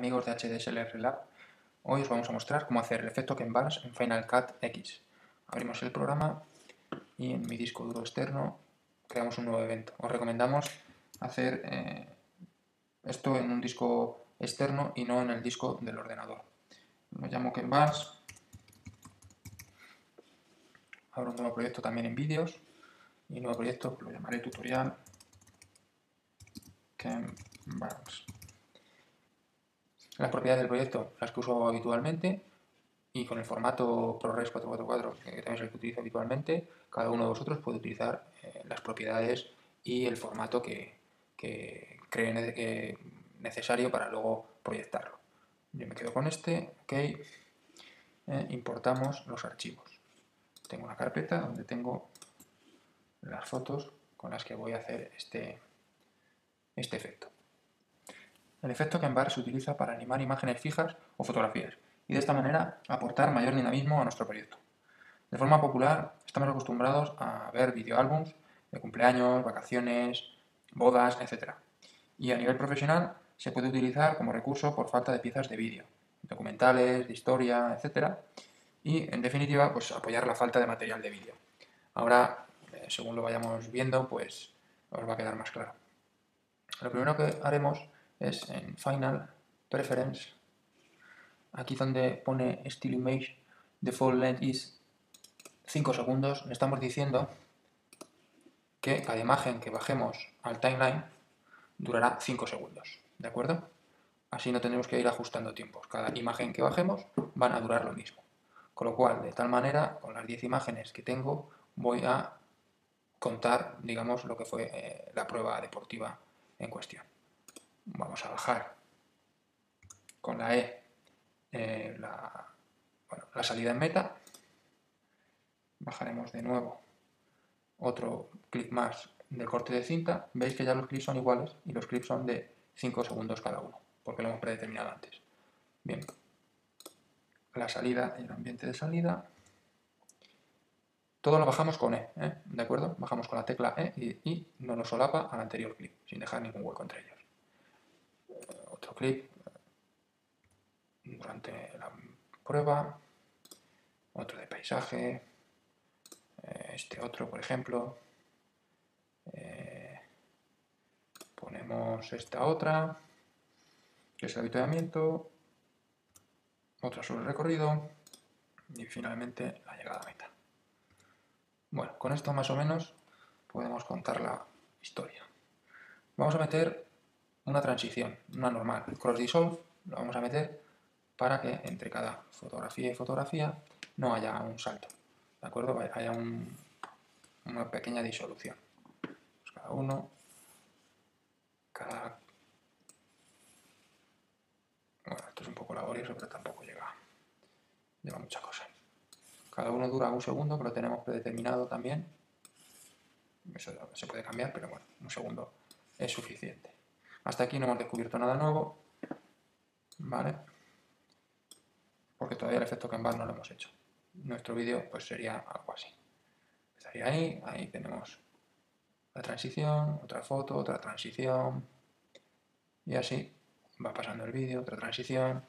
amigos de HDSLR Lab. Hoy os vamos a mostrar cómo hacer el efecto Bars en Final Cut X. Abrimos el programa y en mi disco duro externo creamos un nuevo evento. Os recomendamos hacer eh, esto en un disco externo y no en el disco del ordenador. Lo llamo Bars. Abro un nuevo proyecto también en vídeos y nuevo proyecto lo llamaré tutorial Bars. Las propiedades del proyecto, las que uso habitualmente, y con el formato ProRes 444, que también es el que utilizo habitualmente, cada uno de vosotros puede utilizar eh, las propiedades y el formato que, cree necesario para luego proyectarlo. Yo me quedo con este, ok, eh, importamos los archivos. Tengo una carpeta donde tengo las fotos con las que voy a hacer este, este efecto. El efecto Bar se utiliza para animar imágenes fijas o fotografías y de esta manera aportar mayor dinamismo a nuestro proyecto. De forma popular, estamos acostumbrados a ver videoálbums de cumpleaños, vacaciones, bodas, etc. Y a nivel profesional se puede utilizar como recurso por falta de piezas de vídeo, documentales, de historia, etc. Y en definitiva, pues apoyar la falta de material de vídeo. Ahora, eh, según lo vayamos viendo, pues os va a quedar más claro. Lo primero que haremos es en Final Preference, aquí donde pone Still Image, Default Length is 5 segundos, le estamos diciendo que cada imagen que bajemos al timeline durará 5 segundos, ¿de acuerdo? Así no tenemos que ir ajustando tiempos, cada imagen que bajemos van a durar lo mismo. Con lo cual, de tal manera, con las 10 imágenes que tengo, voy a contar, digamos, lo que fue eh, la prueba deportiva en cuestión vamos a bajar con la E eh, la, salida en meta, bajaremos de nuevo otro clic más del corte de cinta, veis que ya los clips son iguales y los clips son de 5 segundos cada uno, porque lo hemos predeterminado antes. Bien, la salida y el ambiente de salida, todo lo bajamos con E, ¿eh? ¿de acuerdo? Bajamos con la tecla E y, y no nos solapa al anterior clip, sin dejar ningún hueco entre ellos clip durante la prueba, otro de paisaje, eh, este otro por ejemplo, eh, ponemos esta otra, que es el habituamiento, otra sobre el recorrido y finalmente la llegada a meta. Bueno, con esto más o menos podemos contar la historia. Vamos a meter una transición, una normal. Cross Dissolve lo vamos a meter para que entre cada fotografía y fotografía no haya un salto, ¿de acuerdo? Haya una pequeña disolución. Pues cada uno, cada... Bueno, esto es un poco laborioso, pero tampoco llega, lleva mucha cosa. Cada uno dura un segundo, que lo tenemos predeterminado también. Eso se puede cambiar, pero bueno, un segundo es suficiente. Hasta aquí no hemos descubierto nada nuevo, ¿vale? Porque todavía el efecto Canvas no lo hemos hecho. Nuestro vídeo pues sería algo así. Empezaría ahí, ahí tenemos la transición, otra foto, otra transición, y así va pasando el vídeo, otra transición,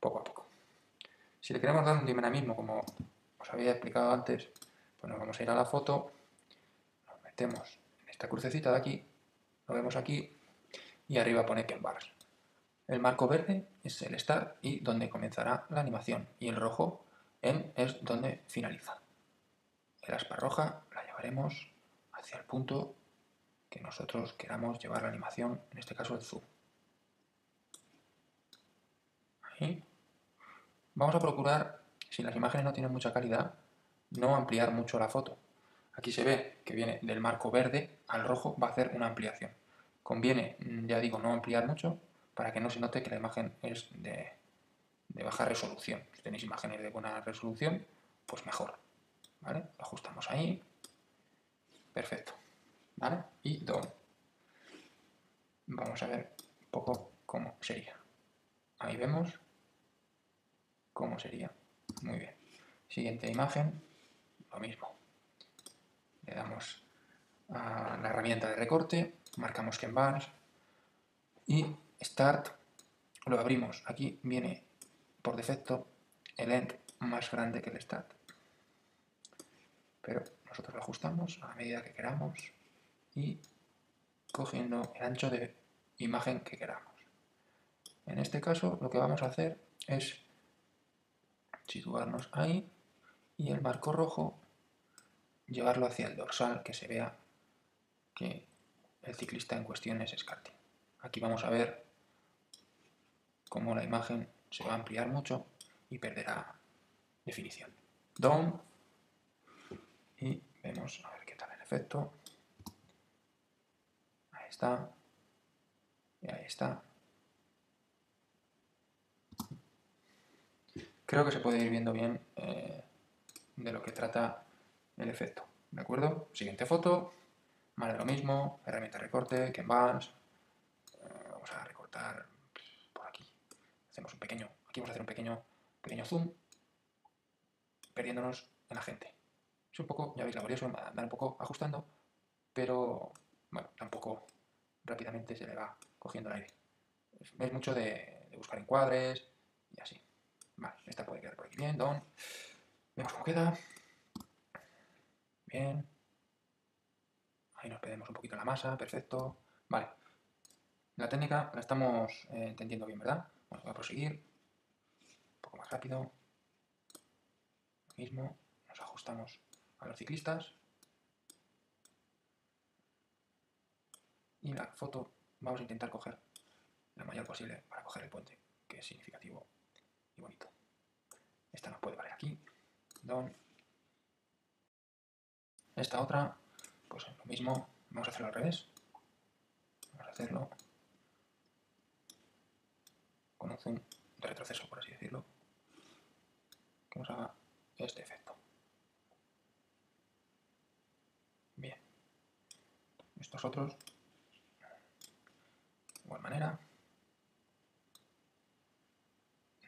poco a poco. Si le queremos dar un dinamismo, como os había explicado antes, pues nos vamos a ir a la foto, nos metemos en esta crucecita de aquí, lo vemos aquí, y arriba pone Bars. El marco verde es el start y donde comenzará la animación y el rojo es donde finaliza. El aspa roja la llevaremos hacia el punto que nosotros queramos llevar la animación, en este caso el zoom. Vamos a procurar, si las imágenes no tienen mucha calidad, no ampliar mucho la foto. Aquí se ve que viene del marco verde al rojo, va a hacer una ampliación. Conviene, mm, ya digo, no ampliar mucho para que no se note que la imagen es de, baja resolución. Si tenéis imágenes de buena resolución, pues mejor. ¿Vale? ajustamos ahí. Perfecto. ¿Vale? Y DOM. Vamos a ver un poco cómo sería. Ahí vemos cómo sería. Muy bien. Siguiente imagen, lo mismo. Le damos la herramienta de recorte marcamos Bars y Start lo abrimos. Aquí viene por defecto el end más grande que el stat. Pero nosotros lo ajustamos a la medida que queramos y cogiendo el ancho de imagen que queramos. En este caso lo que vamos a hacer es situarnos ahí y el marco rojo llevarlo hacia el dorsal que se vea que el ciclista en cuestión es Scartin. Aquí vamos a ver cómo la imagen se va a ampliar mucho y perderá definición. Down y vemos a ver qué tal el efecto. Ahí está. Y ahí está. Creo que se puede ir viendo bien eh, de lo que trata el efecto. ¿De acuerdo? Siguiente foto. Más de lo mismo. Herramienta de recorte, Canvas. Eh, vamos a recortar por aquí. Hacemos un pequeño. Aquí vamos a hacer un pequeño, pequeño zoom. Perdiéndonos en la gente. Es un poco, ya veis, laborioso, andar un poco ajustando. Pero, bueno, tampoco rápidamente se le va cogiendo el aire. Es, mucho de, de buscar encuadres y así. Vale, esta puede quedar por aquí bien, don. Vemos cómo queda. Bien. Ahí nos pedimos un poquito la masa, perfecto. Vale. La técnica la estamos eh, entendiendo bien, ¿verdad? Bueno, voy a proseguir. Un poco más rápido. Lo mismo. Nos ajustamos a los ciclistas. Y la foto vamos a intentar coger la mayor posible para coger el puente, que es significativo y bonito. Esta nos puede valer aquí. Don. Esta otra, pues lo mismo, vamos a hacerlo al revés. Vamos a hacerlo con un zoom de retroceso, por así decirlo, que nos haga este efecto. Bien. Estos otros, de igual manera,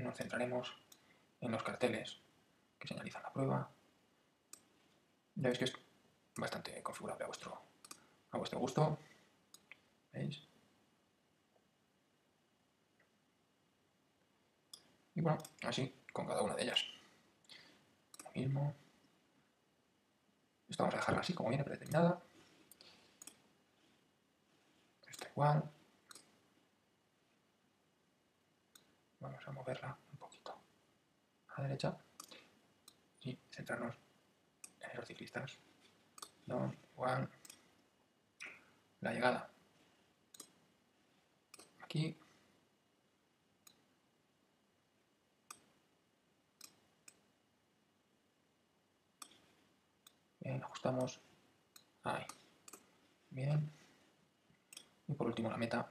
nos centraremos en los carteles que señalizan la prueba. Ya veis que bastante configurable a vuestro, a vuestro gusto. ¿Veis? Y bueno, así con cada una de ellas. Lo mismo. Esto vamos a dejarla así como viene predeterminada. Esto igual. Vamos a moverla un poquito a la derecha y centrarnos en los ciclistas. No, igual. La llegada. Aquí. Bien, ajustamos. Ahí. Bien. Y por último la meta.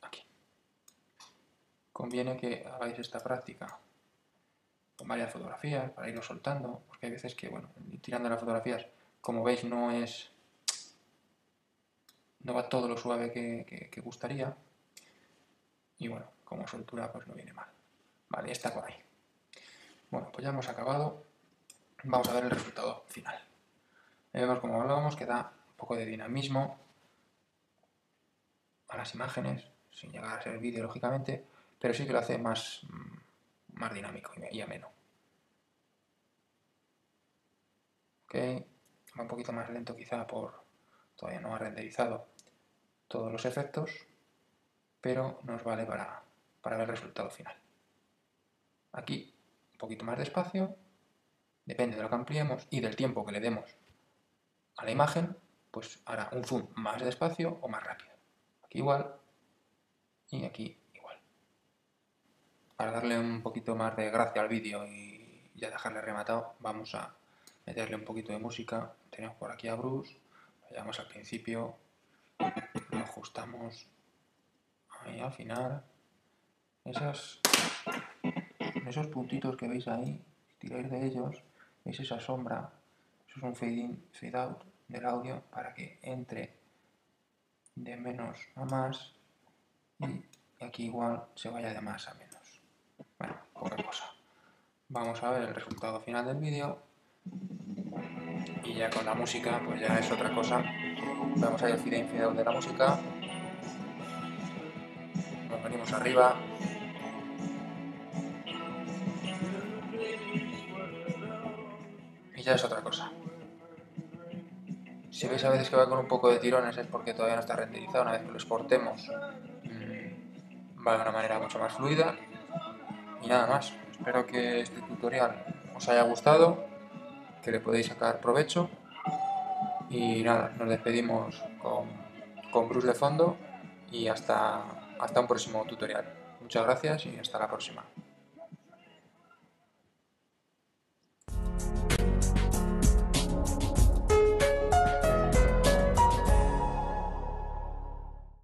Aquí. Conviene que hagáis esta práctica varias fotografías para irlo soltando, porque hay veces que, bueno, tirando las fotografías, como veis, no es... no va todo lo suave que, gustaría. Y bueno, como soltura pues no viene mal. Vale, está por ahí. Bueno, pues ya hemos acabado. Vamos a ver el resultado final. Vemos como hablábamos que da un poco de dinamismo a las imágenes, sin llegar a ser vídeo lógicamente, pero sí que lo hace más, mm, más dinámico y ameno. va un poquito más lento quizá por todavía no ha renderizado todos los efectos, pero nos vale para, para ver el resultado final. Aquí un poquito más despacio, depende de lo que ampliemos y del tiempo que le demos a la imagen, pues hará un zoom más despacio o más rápido. Aquí igual y aquí. Para darle un poquito más de gracia al vídeo y ya dejarle rematado, vamos a meterle un poquito de música. Tenemos por aquí a Bruce, vayamos al principio, lo ajustamos ahí al final. Esas, esos puntitos que veis ahí, tiráis de ellos, veis esa sombra, eso es un fade in, fade out del audio para que entre de menos a más y aquí igual se vaya de más a menos. Vamos a ver el resultado final del vídeo y ya con la música, pues ya es otra cosa. Vamos a ir al de la música. nos venimos arriba. Y ya es otra cosa. Si veis a veces que va con un poco de tirones es porque todavía no está renderizado. Una vez que lo exportemos mmm, va de una manera mucho más fluida. Y nada más. Espero que este tutorial os haya gustado, que le podéis sacar provecho. Y nada, nos despedimos con, con Bruce de fondo y hasta, hasta un próximo tutorial. Muchas gracias y hasta la próxima.